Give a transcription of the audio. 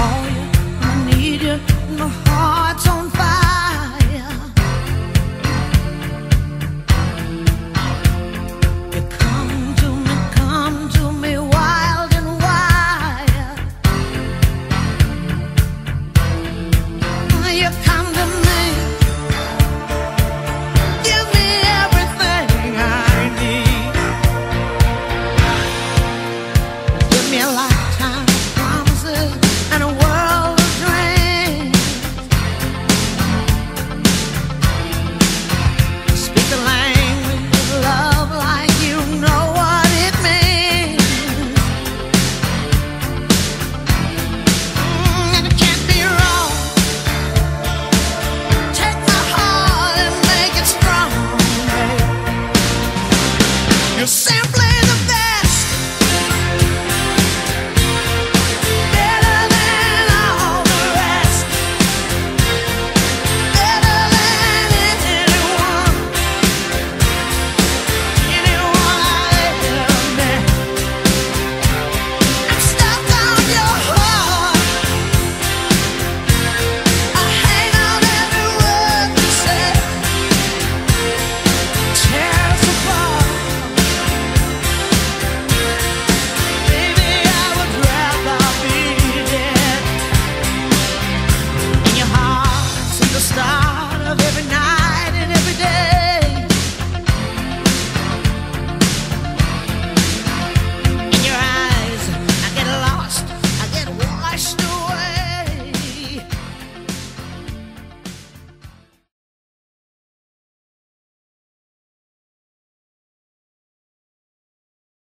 all